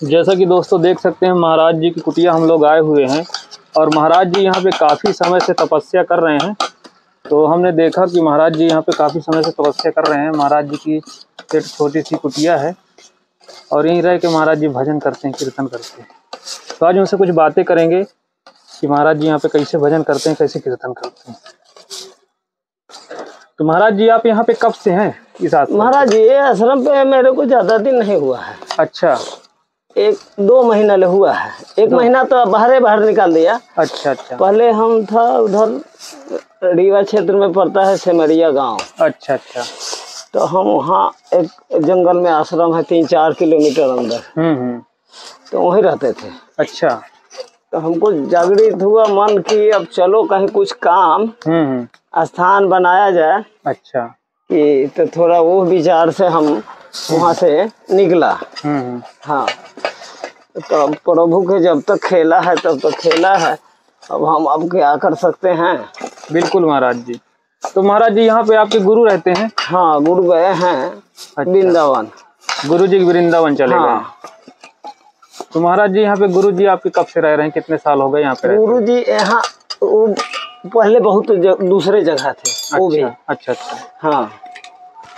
जैसा कि दोस्तों देख सकते हैं महाराज जी की कुटिया हम लोग आए हुए हैं और महाराज जी यहाँ पे काफ़ी समय से तपस्या कर रहे हैं। तो हमने देखा कि महाराज जी यहाँ पे काफ़ी समय से तपस्या कर रहे हैं। महाराज जी की एक छोटी सी कुटिया है और यहीं रह के महाराज जी भजन करते हैं कीर्तन करते हैं। तो आज उनसे कुछ बातें करेंगे कि महाराज जी यहाँ पे कैसे भजन करते हैं कैसे कीर्तन करते हैं। तो महाराज जी आप यहाँ पे कब से हैं इस आश्रम? महाराज ये आश्रम पे मेरे को ज़्यादा दिन नहीं हुआ है। अच्छा। एक दो महीना ले हुआ है। एक महीना तो बाहर बाहर निकाल दिया। अच्छा अच्छा। पहले हम था उधर रीवा क्षेत्र में पड़ता है सेमरिया गाँव। अच्छा अच्छा। तो हम वहाँ एक जंगल में आश्रम है तीन चार किलोमीटर अंदर। हम्म हम्म। तो वहीं रहते थे। अच्छा। तो हमको जागृत हुआ मन कि अब चलो कहीं कुछ काम हम्म। स्थान बनाया जाए अच्छा। कि तो थोड़ा वो विचार से हम वहाँ से निकला। हम्म हम्म। हाँ। तो प्रभु के जब तक खेला है तब तक खेला है। अब हम अब क्या कर सकते हैं? बिल्कुल महाराज जी। तो महाराज जी यहाँ पे आपके गुरु रहते हैं? हाँ गुरु गए हैं। वृंदावन अच्छा। वृंदावन। गुरु जी वृंदावन चले गए। हाँ। तो महाराज जी यहाँ पे गुरु जी आपके कब से रह रहे हैं? कितने साल हो गए यहाँ पे गुरु जी यहाँ वो पहले बहुत दूसरे जगह थे अच्छा, वो भी। अच्छा अच्छा अच्छा। हाँ।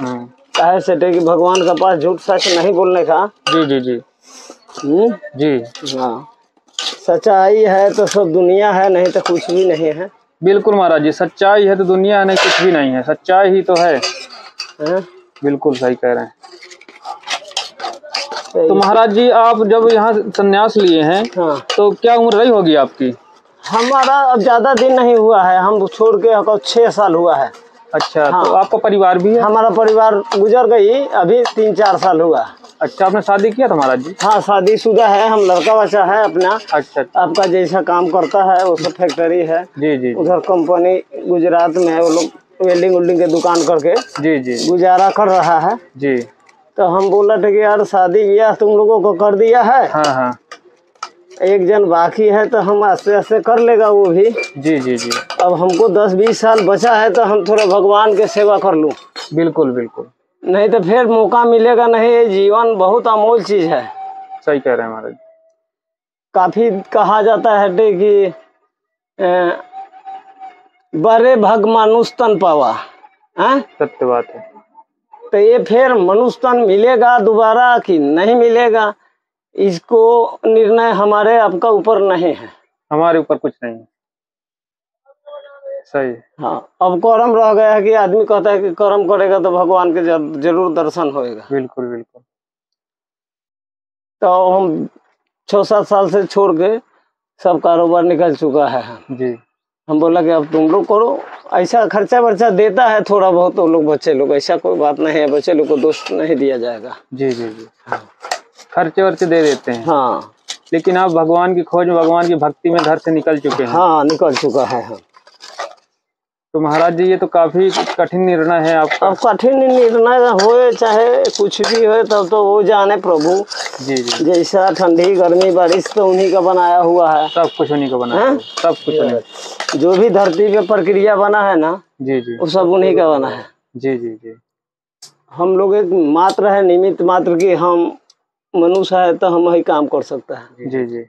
हम्म। काहे से थे कि भगवान के पास झूठ सच नहीं बोलने का। जी जी जी। हम्म? जी। हाँ। सच्चाई है तो सब दुनिया है नहीं तो कुछ भी नहीं है। बिल्कुल महाराज जी सच्चाई है तो दुनिया नहीं कुछ भी नहीं है। सच्चाई ही तो है। हैं? बिल्कुल सही कह रहे हैं। तो तो महाराज जी आप जब यहाँ संन्यास लिए हैं हाँ। तो क्या उम्र रही होगी आपकी? हमारा अब ज़्यादा दिन नहीं हुआ है। हम छोड़ के छह साल हुआ है। अच्छा हाँ। तो आपका परिवार भी है? हमारा परिवार गुजर गई अभी तीन चार साल हुआ। अच्छा आपने शादी किया था महाराज जी? हाँ शादीशुदा है हम लड़का बच्चा है अपना। अच्छा अच्छा। आपका जैसा काम करता है वो सब फैक्ट्री है। जी जी उधर कंपनी गुजरात में है वो लोग वेल्डिंग उल्डिंग के दुकान करके जी जी। गुजारा कर रहा है। जी। तो हम बोला थे कि यार शादी ब्याह तुम लोगों को कर दिया है। हाँ हाँ। एक जन बाकी है तो हम आस्ते आस्ते कर लेगा वो भी। जी जी जी। अब हमको दस बीस साल बचा है तो हम थोड़ा भगवान के सेवा कर लूँ। बिल्कुल बिल्कुल। नहीं तो फिर मौका मिलेगा नहीं ये जीवन बहुत अमूल चीज़ है। सही कह रहे हैं महाराज। काफ़ी कहा जाता है टे कि बड़े भग मनुष्य तन पावा हैं? सत्य बात है। तो ये फिर मनुष्य तन मिलेगा दोबारा कि नहीं मिलेगा? इसको निर्णय हमारे आपका ऊपर नहीं है। हमारे ऊपर कुछ नहीं है। सही। हाँ अब कर्म रह गया है कि आदमी कहता है कि कर्म करेगा तो भगवान के ज़रूर दर्शन होएगा। बिल्कुल बिल्कुल। तो हम छः सात साल से छोड़ के सब कारोबार निकल चुका है। जी। हम बोला कि अब तुम लोग करो। ऐसा खर्चा वर्चा देता है थोड़ा बहुत तो लोग बच्चे लोग ऐसा कोई बात नहीं है। बच्चे लोग को दोष नहीं दिया जाएगा। जी जी जी। खर्चे वर्चे दे देते हैं। हाँ। लेकिन आप भगवान की खोज में भगवान की भक्ति में घर से निकल चुके हैं। हाँ निकल चुका है हाँ। तो महाराज जी ये तो काफ़ी कठिन निर्णय है आपका। अब कठिन निर्णय होए चाहे कुछ भी हो तब तो वो जाने प्रभु। जी जी। जैसा ठंडी गर्मी बारिश तो उन्हीं का बनाया हुआ है। सब कुछ उन्हीं का बना हैं? सब कुछ उन्हीं जो भी धरती पे प्रक्रिया बना है ना जी जी। वो सब उन्हीं का बना है। जी जी जी। हम लोग एक मात्र है निमित्त मात्र की हम मनुष्य है तो हम वही काम कर सकता है। जी जी।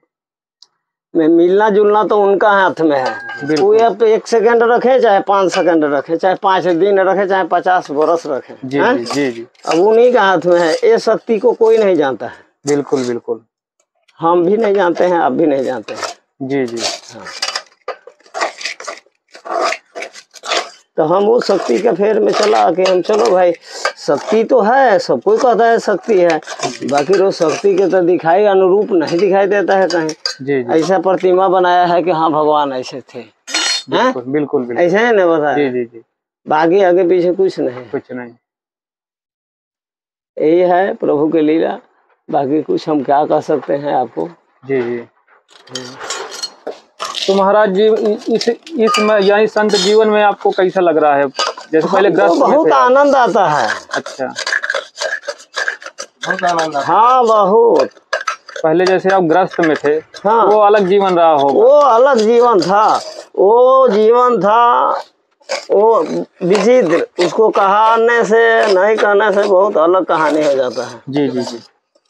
में मिलना जुलना तो उनका हाथ में है। वो अब एक सेकंड रखे चाहे पाँच सेकंड रखे चाहे पाँच दिन रखे चाहे पचास बरस रखे जी जी जी जी। अब उन्हीं का हाथ में है। ये शक्ति को कोई नहीं जानता है। बिल्कुल बिल्कुल। हम भी नहीं जानते हैं आप भी नहीं जानते हैं। जी जी। तो हम उस शक्ति के फेर में चला के हम चलो भाई शक्ति तो है सब कोई कहता है शक्ति है बाकी वो शक्ति के तो दिखाई अनुरूप नहीं दिखाई देता है कहीं। जी जी। ऐसा प्रतिमा बनाया है कि हाँ भगवान ऐसे थे। हैं? बिल्कुल बिल्कुल बिल्कुल। ऐसे है ना बता जी जी जी। बाकी आगे पीछे कुछ नहीं कुछ नहीं। यही है प्रभु के लीला बाकी कुछ हम क्या कह सकते हैं आपको? जी जी। तो महाराज जी इस इस में यानी संत जीवन में आपको कैसा लग रहा है? जैसे पहले ग्रस्त बहुत आनंद आता है। अच्छा। बहुत आनंद हाँ बहुत। पहले जैसे आप ग्रस्त में थे हाँ। वो अलग जीवन रहा होगा। वो अलग जीवन था। वो जीवन था वो विचित्र। उसको कहने से नहीं कहने से बहुत अलग कहानी हो जाता है। जी जी जी।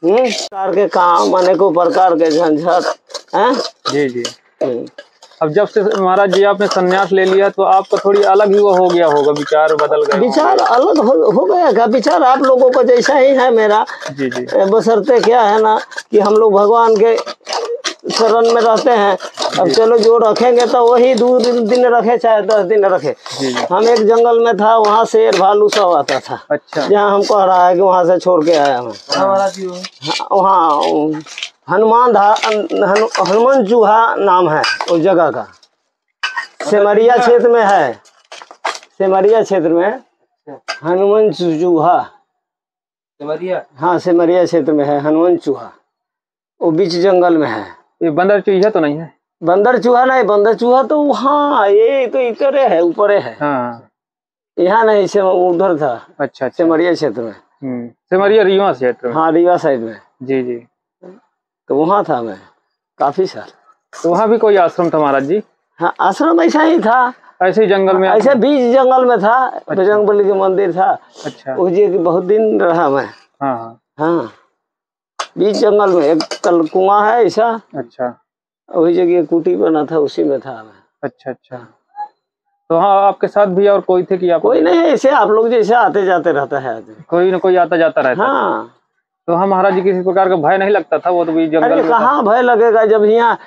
हम्म प्रकार के काम अनेकों प्रकार के झंझट हैं? जी जी। अब जब से महाराज जी आपने संन्यास ले लिया तो आपका थोड़ी अलग ही वो हो गया होगा विचार बदल गए विचार अलग हो, हो गया का विचार आप लोगों को जैसा ही है मेरा। जी जी। बसरते क्या है ना कि हम लोग भगवान के शरण में रहते हैं। अब चलो जो रखेंगे तो वही दो दिन दिन रखे चाहे दस दिन रखे। हम एक जंगल में था वहाँ शेर भालू सब आता था। अच्छा। जहाँ हमको कह रहा है कि वहाँ से छोड़ के आया मैं हाँ, वहाँ हनुमान धा हनु, हनुमान चूहा नाम है उस जगह का। सेमरिया क्षेत्र में है। सेमरिया क्षेत्र में हनुमान चूहा हाँ सेमरिया क्षेत्र में है हनुमान चूहा वो बीच जंगल में है। ये बंदर चूहा तो नहीं है? बंदर चूहा नहीं बंदर चूहा तो वहाँ ये तो इतरे है ऊपर है। हाँ। यहाँ नहीं से उधर था। अच्छा अच्छा। सेमरिया क्षेत्र में। हम्म सिमरिया रीवा क्षेत्र हाँ रीवा साइड में। जी जी। तो वहाँ था मैं काफ़ी साल। तो वहाँ भी कोई आश्रम था महाराज जी? हाँ आश्रम ऐसा ही था। ऐसे ही जंगल में ऐसे बीच जंगल में था बजरंग बली के मंदिर था। अच्छा। जी बहुत दिन रहा मैं। हाँ हाँ। हाँ बीच जंगल में एक कल कुआ है ऐसा। अच्छा। वही जगह कुटी बना था उसी में था मैं। अच्छा अच्छा। तो हाँ आपके साथ भी और कोई थे कि आप? कोई नहीं ऐसे आप लोग जैसे आते जाते रहता है कोई ना कोई आता जाता रहता हाँ। तो हाँ महाराज जी किसी प्रकार का भय नहीं लगता था वो तो भी जंगल अरे। कहाँ भय लगेगा जब यहाँ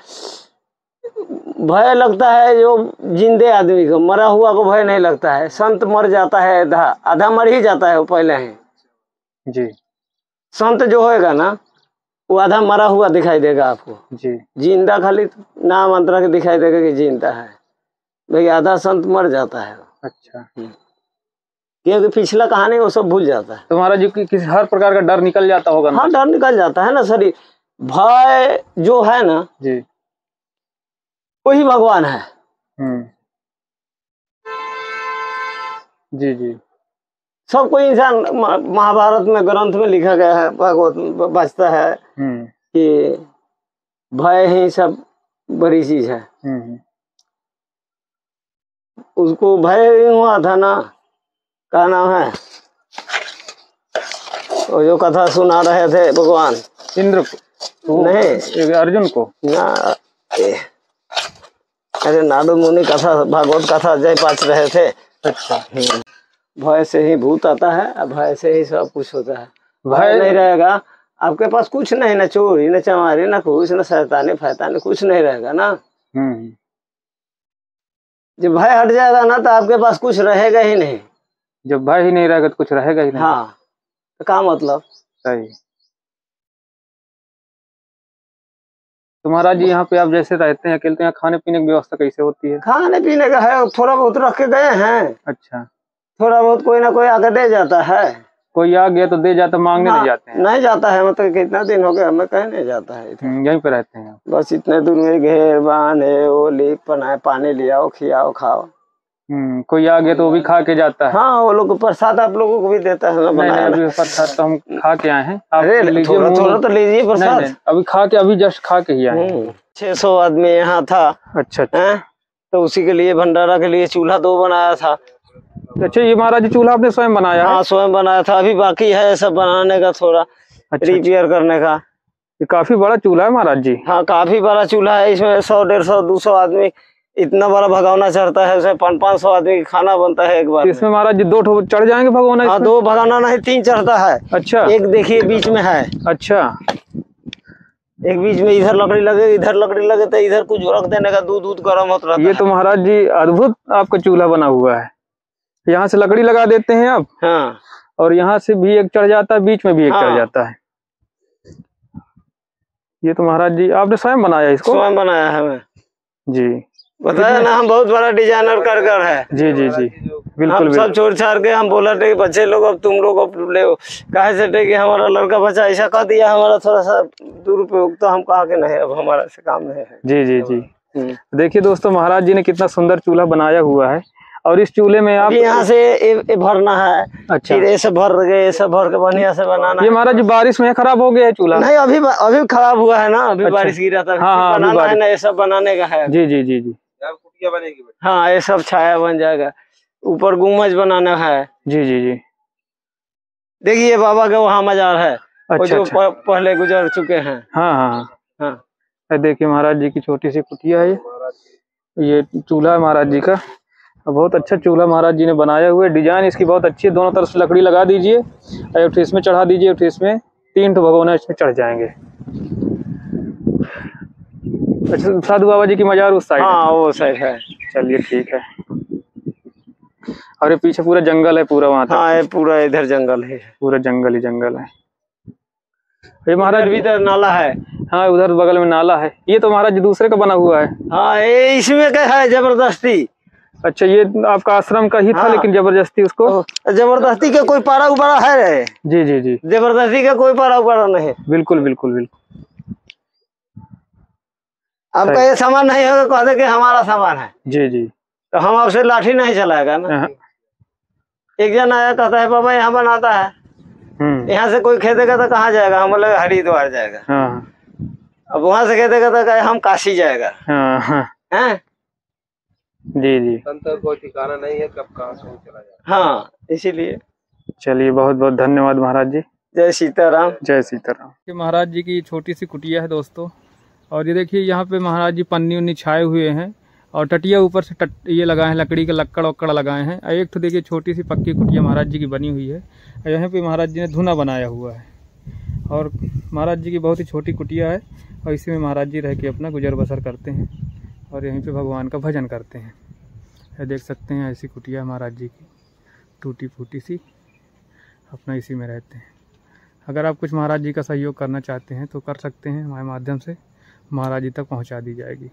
भय लगता है जो जिंदे आदमी को मरा हुआ को भय नहीं लगता है। संत मर जाता है आधा आधा मर ही जाता है वो पहले ही। जी। संत जो होएगा ना वो आधा मरा हुआ दिखाई देगा आपको। जी। ज़िंदा खाली नाम अंतरा के दिखाई देगा कि ज़िंदा है। भाई आधा संत मर जाता है। अच्छा। क्योंकि पिछला कहानी वो सब भूल जाता है। तो महाराज जी की- किसी हर प्रकार का डर निकल जाता होगा हाँ डर निकल जाता है ना शरीर। भय जो है ना जी। वही भगवान है। हम्म। जी जी। सब कोई इंसान महाभारत में ग्रंथ में लिखा गया है भागवत बचता है हम्म। कि भय ही सब बड़ी चीज़ है। हम्म। उसको भय हुआ था ना क्या नाम है? वो जो कथा सुना रहे थे भगवान। इंद्र को? नहीं। अर्जुन को? ना अरे नारद मुनि कथा भागवत कथा जय पाच रहे थे। अच्छा। भय से ही भूत आता है भय से ही सब कुछ होता है। भय नहीं रहेगा। आपके पास कुछ नहीं ना चोरी ना चमारी ना कुछ न शैतानी फैतानी कुछ नहीं रहेगा ना। हम्म। जब भय हट जाएगा ना तो आपके पास कुछ रहेगा ही नहीं। जब भय ही नहीं रहेगा तो कुछ रहेगा ही नहीं। हाँ तो क्या मतलब? सही। तो महाराज जी यहाँ पे आप जैसे रहते हैं अकेले तो यहाँ खाने पीने की व्यवस्था कैसे होती है? खाने पीने का है थोड़ा बहुत रख के गए हैं। अच्छा। थोड़ा बहुत कोई ना कोई आकर दे जाता है। कोई आ गया तो दे जाता मांगने हाँ, नहीं जाते हैं। नहीं जाता है मतलब कितना दिन हो गया हमें कहीं नहीं जाता है हम्म, यहीं पे रहते हैं बस इतने दूर में घेर बाँध ओली पनाए पानी लियाओ खियाओ खाओ। कोई आ गया तो वो भी खा के जाता है। हाँ वो लोग प्रसाद आप लोगों को भी देता है ना नहीं नहीं अभी प्रसाद तो हम खा के आए हैं। अरे थोड़ा थोड़ा तो लीजिए प्रसाद। अभी खा के अभी जस्ट खा के ही आए छह सौ आदमी यहाँ था। अच्छा अच्छा। हैं? तो उसी के लिए भंडारा के लिए चूल्हा दो बनाया था। अच्छा ये महाराज जी चूल्हा आपने स्वयं बनाया हाँ? स्वयं बनाया था। अभी बाकी है सब बनाने का थोड़ा अच्छा रिपेयर करने का। ये काफ़ी बड़ा चूल्हा है महाराज जी। हाँ काफ़ी बड़ा चूल्हा है इसमें सौ डेढ़ सौ दो सौ आदमी इतना बड़ा भगवना चढ़ता है उसमें पाँच पाँच सौ आदमी का खाना बनता है एक बार इसमें महाराज दो चढ़ जाएँगे भगवान हाँ दो भगवना नहीं तीन चढ़ता है। अच्छा। एक देखिए बीच में है। अच्छा। एक बीच में इधर लकड़ी लगे इधर लकड़ी लगे तो इधर कुछ रख देने का दूध दूध गर्म होता रहता ये तो महाराज जी अद्भुत आपका चूल्हा बना हुआ है। यहाँ से लकड़ी लगा देते हैं आप। हाँ। और यहाँ से भी एक चढ़ जाता है बीच में भी एक चढ़ हाँ। जाता है। ये तो महाराज जी आपने स्वयं बनाया इसको? स्वयं बनाया है मैं। जी। बताया ना हम बहुत बड़ा डिज़ाइनर कर कर है। जी जी जी। बिल्कुल सब छोड़ छाड़ के हम बोला थे बच्चे लोग अब तुम लोग अब ले कहे से थे कि हमारा लड़का बच्चा ऐसा कर दिया हमारा थोड़ा सा दुरुपयोग तो हम कहा कि नहीं अब हमारा से काम नहीं है। जी जी जी। देखिए दोस्तों महाराज जी ने कितना सुंदर चूल्हा बनाया हुआ है। और इस चूल्हे में आप यहाँ से ये, ये भरना है। अच्छा। फिर ये सब भर गए सब भर के बढ़िया से बनाना ये। महाराज जी बारिश में खराब हो गया है चूल्हा? नहीं अभी अभी खराब हुआ है ना अभी अच्छा। बारिश गिरा था। हाँ, हाँ, बनाना है ना ये सब बनाने का है। जी जी जी जी। हाँ ये सब छाया बन जाएगा। ऊपर गुम्बज बनाना है। जी जी जी। देखिए बाबा का वहाँ मजार है। अच्छा जो अच्छा। पहले गुजर चुके हैं। हाँ हाँ। हाँ। देखिए महाराज जी की छोटी सी कुटिया है। ये चूल्हा है महाराज जी का। बहुत अच्छा चूल्हा महाराज जी ने बनाया हुआ है। डिज़ाइन इसकी बहुत अच्छी है। दोनों तरफ़ से लकड़ी लगा दीजिए और इसमें चढ़ा दीजिए इसमें तीन ठो भगोना इसमें चढ़ जाएँगे। अच्छा साधु बाबा जी की मजार उस साइड हाँ। वो साइड है। चलिए ठीक है। और ये पीछे पूरा जंगल है पूरा वहाँ हाँ ये पूरा इधर जंगल है। पूरा जंगल ही जंगल है। ये महाराज भी इधर नाला है। हाँ उधर बगल में नाला है। ये तो महाराज दूसरे का बना हुआ है। हाँ ये इसमें क्या है ज़बरदस्ती। अच्छा ये आपका आश्रम का ही था हाँ। लेकिन ज़बरदस्ती उसको? ज़बरदस्ती का कोई पारा उपारा है? रे जी जी जी। ज़बरदस्ती का कोई पारा उपारा नहीं। बिल्कुल बिल्कुल बिल्कुल। आपका ये सामान नहीं होगा कह दे कि हमारा सामान है। जी जी। तो हम आपसे लाठी नहीं चलाएगा ना। हाँ, एक जन आया कहता है बाबा यहाँ बनाता है। हम्म। यहाँ से कोई खेदेगा तो कहाँ जाएगा? हम बोले हरिद्वार जाएगा। हाँ। अब वहाँ से खेदेगा तो कहे हम काशी जाएगा। हाँ हाँ। हैं? जी जी। कोई ठिकाना नहीं है कब कहाँ से चला जाए हाँ इसीलिए। चलिए बहुत बहुत धन्यवाद महाराज जी। जय सीताराम। जय सीताराम। महाराज जी की छोटी सी कुटिया है दोस्तों। और ये देखिए, यहाँ पे महाराज जी पन्नी उन्नी छाए हुए हैं और टटिया ऊपर से टट, ये लगाए हैं, लकड़ी के लक्कड़ वक्कड़ लगाए हैं। एक तो देखिए, छोटी सी पक्की कुटिया महाराज जी की बनी हुई है। यहाँ पे महाराज जी ने धुना बनाया हुआ है। और महाराज जी की बहुत ही छोटी कुटिया है और इसी में महाराज जी रह के अपना गुजर बसर करते हैं और यहीं पे भगवान का भजन करते हैं। देख सकते हैं, ऐसी कुटिया महाराज जी की टूटी फूटी सी, अपना इसी में रहते हैं। अगर आप कुछ महाराज जी का सहयोग करना चाहते हैं तो कर सकते हैं हमारे माध्यम से। महाराज जी तक पहुँचा दी जाएगी।